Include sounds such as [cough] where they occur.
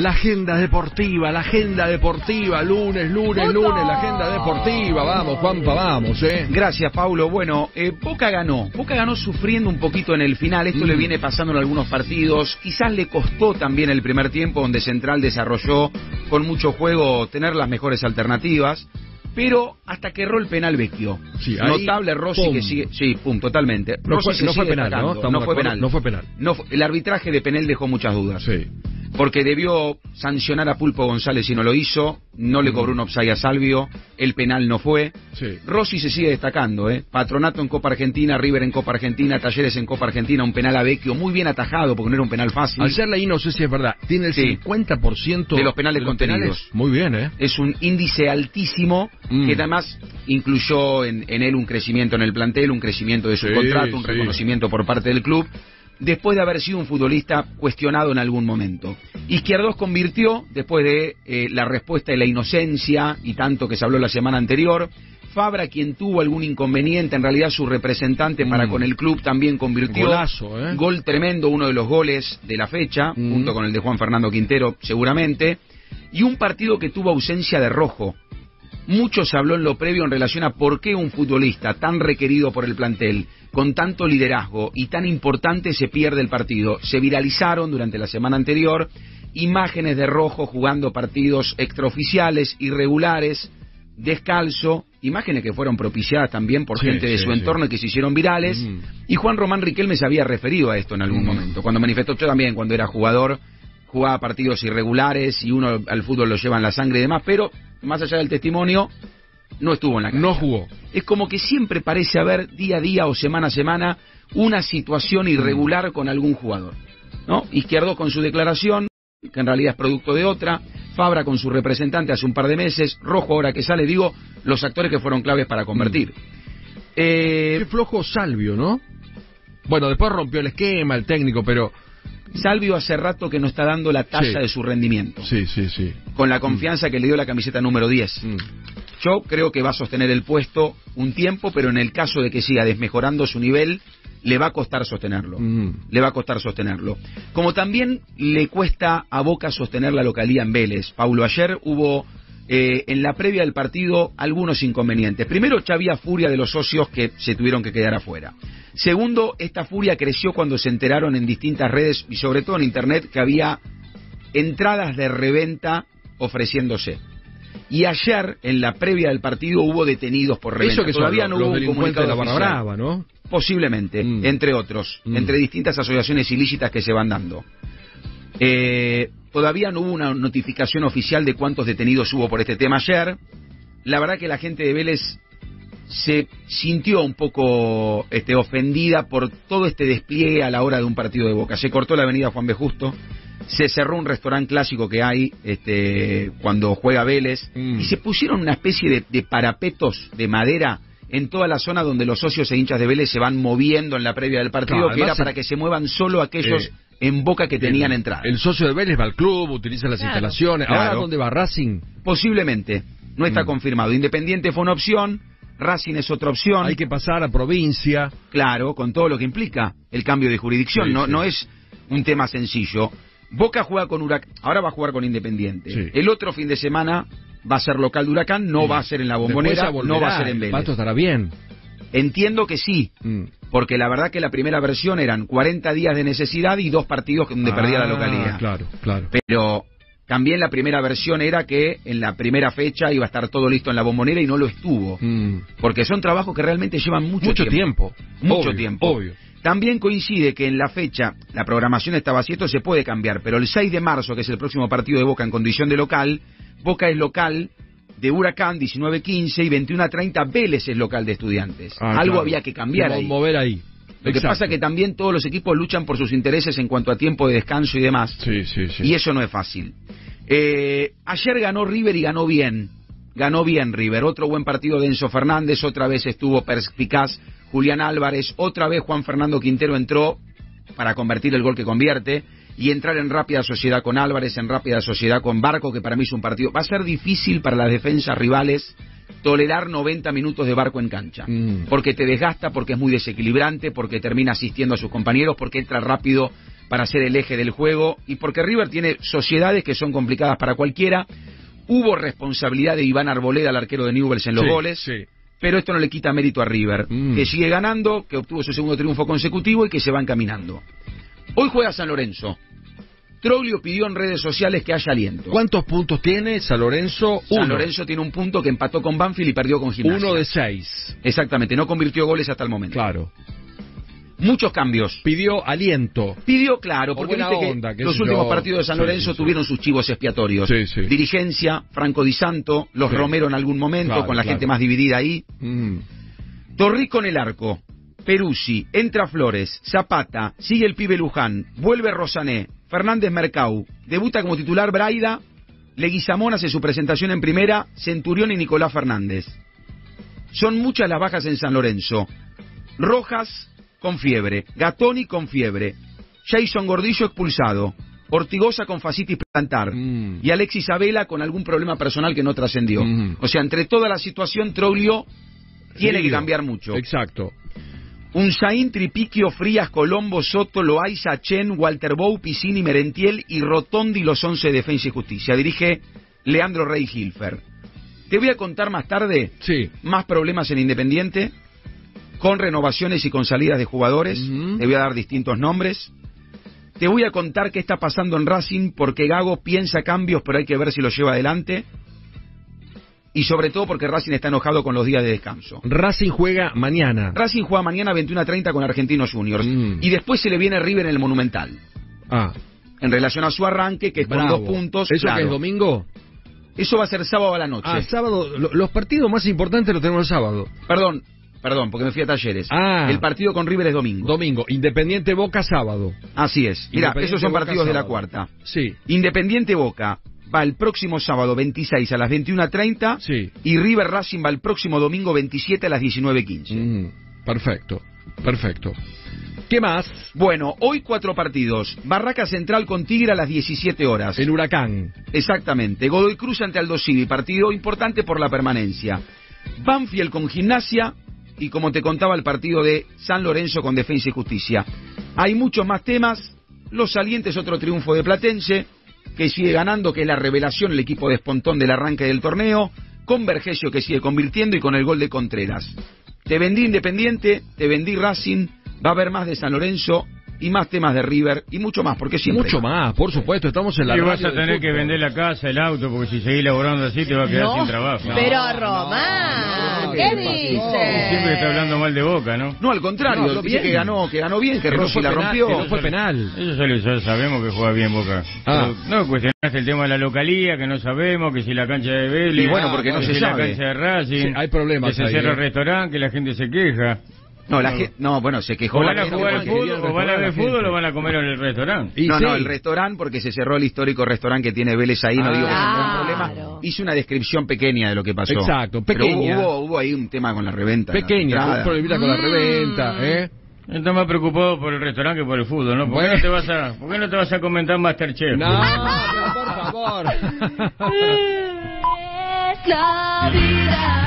La agenda deportiva, la agenda deportiva, lunes, lunes, lunes, la agenda deportiva, vamos, Juanpa, vamos, eh. Gracias, Paulo. Bueno, eh, Boca ganó. Boca ganó sufriendo un poquito en el final. Esto le Mm. viene pasando en algunos partidos. Quizás le costó también el primer tiempo, donde Central desarrolló con mucho juego tener las mejores alternativas. Pero hasta que erró el penal Vecchio. Sí, ahí, Notable Rossi pum. que sigue. Sí, pum, totalmente. No Rossi fue, no penal, ¿no? fue penal. No fue penal. No el arbitraje de Penel dejó muchas dudas. Sí. Porque debió sancionar a Pulpo González y no lo hizo. No le Mm. cobró un offside a Salvio. El penal no fue. Sí. Rossi se sigue destacando, ¿eh? Patronato en Copa Argentina, River en Copa Argentina, Talleres en Copa Argentina, un penal a Vecchio, muy bien atajado porque no era un penal fácil. Ayer leí, no sé si es verdad, tiene el Sí. 50% De los penales contenidos. Muy bien, ¿eh? Es un índice altísimo Mm. que además incluyó en, en él un crecimiento en el plantel, un crecimiento de su Sí, contrato, un reconocimiento por parte del club, después de haber sido un futbolista cuestionado en algún momento. Izquierdos convirtió, después de eh, la respuesta de la inocencia y tanto que se habló la semana anterior, Fabra, quien tuvo algún inconveniente, en realidad su representante para Mm. con el club también convirtió. Golazo, ¿eh? Gol tremendo, uno de los goles de la fecha, Mm. junto con el de Juan Fernando Quintero, seguramente. Y un partido que tuvo ausencia de rojo. Mucho se habló en lo previo en relación a por qué un futbolista tan requerido por el plantel, con tanto liderazgo y tan importante se pierde el partido. Se viralizaron durante la semana anterior imágenes de rojo jugando partidos extraoficiales, irregulares, descalzo, imágenes que fueron propiciadas también por Sí, gente de sí, su sí. entorno y que se hicieron virales. Mm. Y Juan Román Riquelme se había referido a esto en algún Mm. momento, cuando manifestó yo también, cuando era jugador, jugaba partidos irregulares y uno al fútbol lo lleva en la sangre y demás, pero más allá del testimonio, no estuvo en la cancha. No jugó. Es como que siempre parece haber día a día o semana a semana una situación irregular con algún jugador. ¿no? Izquierdo con su declaración, que en realidad es producto de otra, Fabra con su representante hace un par de meses, Rojo ahora que sale, digo, los actores que fueron claves para convertir. Eh, Qué flojo Salvio, ¿no? Bueno, después rompió el esquema, el técnico, pero... Salvio hace rato que no está dando la talla Sí. de su rendimiento, Sí, sí, sí. con la confianza que le dio la camiseta número 10. Mm. Yo creo que va a sostener el puesto un tiempo, pero en el caso de que siga desmejorando su nivel, le va a costar sostenerlo. Mm. Le va a costar sostenerlo. Como también le cuesta a Boca sostener la localía en Vélez. Paulo, ayer hubo eh, en la previa del partido algunos inconvenientes. Primero, ya había furia de los socios que se tuvieron que quedar afuera. Segundo, esta furia creció cuando se enteraron en distintas redes y sobre todo en Internet que había entradas de reventa ofreciéndose. Y ayer, en la previa del partido, hubo detenidos por reventa. Eso que Todavía no hubo un delincuentes de la comunicado barra brava, ¿no? Posiblemente, Mm. entre otros, Mm. entre distintas asociaciones ilícitas que se van dando. Eh, todavía no hubo una notificación oficial de cuántos detenidos hubo por este tema ayer. La verdad que la gente de Vélez se sintió un poco este, ofendida por todo este despliegue a la hora de un partido de Boca. Se cortó la avenida Juan B. Justo, se cerró un restaurante clásico que hay este, cuando juega Vélez Mm. y se pusieron una especie de, de parapetos de madera en toda la zona donde los socios e hinchas de Vélez se van moviendo en la previa del partido, Claro, que era para que se muevan solo aquellos Eh, en Boca que tenían el, entrada. El socio de Vélez va al club, utiliza las Claro. instalaciones. Ahora, Claro. ¿dónde va Racing? Posiblemente, no está Mm. confirmado. Independiente fue una opción, Racing es otra opción. Hay que pasar a provincia. Claro, con todo lo que implica el cambio de jurisdicción. Sí, no, sí. no es un tema sencillo. Boca juega con Huracán, ahora va a jugar con Independiente. Sí. El otro fin de semana va a ser local de Huracán, no Sí. va a ser en la bombonera, no va a ser en el Vélez. Pasto estará bien. Entiendo que sí, Mm. porque la verdad que la primera versión eran 40 días de necesidad y dos partidos donde perdía la Ah, localidad. Claro, claro. Pero también la primera versión era que en la primera fecha iba a estar todo listo en la bombonera y no lo estuvo. Mm. Porque son trabajos que realmente llevan mucho, Mucho tiempo. Mucho Obvio, tiempo. Obvio. También coincide que en la fecha, la programación estaba así, esto se puede cambiar, pero el 6 de marzo, que es el próximo partido de Boca en condición de local, Boca es local de Huracán 19-15 y 21-30 Vélez es local de estudiantes. Ah, Algo claro. había que cambiar ahí. Mover ahí. Lo que pasa es que también todos los equipos luchan por sus intereses en cuanto a tiempo de descanso y demás. Sí, sí, sí. Y eso no es fácil. Eh, ayer ganó River y ganó bien. Ganó bien River. Otro buen partido de Enzo Fernández. Otra vez estuvo perspicaz Julián Álvarez. Otra vez Juan Fernando Quintero entró para convertir el gol que convierte. Y entrar en rápida sociedad con Álvarez, en rápida sociedad con Barco, que para mí es un partido. Va a ser difícil para las defensas rivales tolerar 90 minutos de barco en cancha. Mm. Porque te desgasta, porque es muy desequilibrante, porque termina asistiendo a sus compañeros, porque entra rápido para ser el eje del juego y porque River tiene sociedades que son complicadas para cualquiera. Hubo responsabilidad de Iván Arboleda, el arquero de Newells, en los Sí, goles. sí. Pero esto no le quita mérito a River, Mm. que sigue ganando, que obtuvo su segundo triunfo consecutivo y que se va encaminando. Hoy juega San Lorenzo. Troglio pidió en redes sociales que haya aliento. ¿Cuántos puntos tiene San Lorenzo? San Uno. Lorenzo tiene un punto que empató con Banfield y perdió con Gimnasia. Uno de seis. Exactamente, no convirtió goles hasta el momento. Claro. Muchos cambios. Pidió aliento. Pidió, claro, porque viste que onda, los últimos yo. partidos de San Lorenzo sí, sí. tuvieron sus chivos expiatorios. Sí, sí. Dirigencia, Franco Di Santo, los. Romero en algún momento, Claro, con la claro. gente más dividida ahí. Mm. Torrico en el arco. Peruzzi, entra Flores, Zapata, sigue el pibe Luján, vuelve Rosané, Fernández Mercau, debuta como titular Braida, Leguizamón hace su presentación en primera, Centurión y Nicolás Fernández. Son muchas las bajas en San Lorenzo. Rojas con fiebre, Gatoni con fiebre, Jason Gordillo expulsado, Ortigosa con fascitis plantar Mm. y Alexis Abela con algún problema personal que no trascendió. Mm. O sea, entre toda la situación, Troglio tiene que cambiar mucho. Exacto. Un Zain, Tripiquio, Frías, Colombo, Soto, Loaiza, Chen, Walter Bou, Piscini, Merentiel y Rotondi los 11 de Defensa y Justicia. Dirige Leandro Rey Hilfer. Te voy a contar más tarde Sí. más problemas en Independiente, con renovaciones y con salidas de jugadores. Te voy a dar distintos nombres. Te voy a contar qué está pasando en Racing porque Gago piensa cambios, pero hay que ver si los lleva adelante. Y sobre todo porque Racing está enojado con los días de descanso. Racing juega mañana. Racing juega mañana 21.30 con Argentinos Juniors. Mm. Y después se le viene River en el Monumental. Ah, En relación a su arranque, que es con bravo. dos puntos. ¿Eso claro. que es domingo? Eso va a ser sábado a la noche. Ah, sábado. Lo- los partidos más importantes los tenemos el sábado. Perdón, perdón, porque me fui a talleres. Ah. El partido con River es domingo. Domingo. Independiente Boca sábado. Así es. Mira, esos son Boca partidos de la cuarta. Sí. Independiente Boca va el próximo sábado 26 a las 21.30 Sí. y River Racing va el próximo domingo 27 a las 19.15. Mm, perfecto. Perfecto. ¿Qué más? Bueno, hoy cuatro partidos. Barraca Central con Tigre a las 17 horas. El Huracán. Exactamente. Godoy Cruz ante Aldo Civi, partido importante por la permanencia. Banfield con Gimnasia y como te contaba el partido de San Lorenzo con Defensa y Justicia. Hay muchos más temas. Los salientes otro triunfo de Platense que sigue ganando, que es la revelación el equipo de Espontón del arranque del torneo, con Vergesio que sigue convirtiendo y con el gol de Contreras. Te vendí Independiente, te vendí Racing, va a haber más de San Lorenzo y más temas de River y mucho más, porque siempre Mucho más, por supuesto. Estamos en la Y vas a tener que vender la casa, el auto, porque si seguís laborando así te vas a quedar No, sin trabajo. pero no, Román, no, ¿qué ¿qué dice? Siempre está hablando mal de boca, ¿no? No, al contrario, No, habló dice bien. que ganó, que ganó bien, que, Que no Rossi fue la penal, rompió. que no fue penal. Eso ya, lo- ya sabemos que juega bien Boca. Ah. Pero no cuestionaste el tema de la localía, que no sabemos, que si la cancha de Vélez, Y bueno, porque no que se si sabe. la cancha de Racing, Sí, hay problemas que se ahí, cierra eh. el restaurante, que la gente se queja. No, la gen- no, bueno, se quejó O van a gente jugar al fútbol, o van a ver restaurar a la fútbol gente. o van a comer en el restaurante. No, sí. no, el restaurante porque se cerró el histórico restaurante que tiene Vélez ahí, no digo que sea un problema. Hice una descripción pequeña de lo que pasó. Exacto, Pero pequeña. hubo, hubo ahí un tema con la reventa. Pequeña, un problemita con la reventa, ¿eh? Estás más preocupado por el restaurante que por el fútbol, ¿no? ¿Por, Bueno. qué, no te vas a, ¿por qué no te vas a comentar Masterchef? No, pero por favor. [laughs] Es la vida,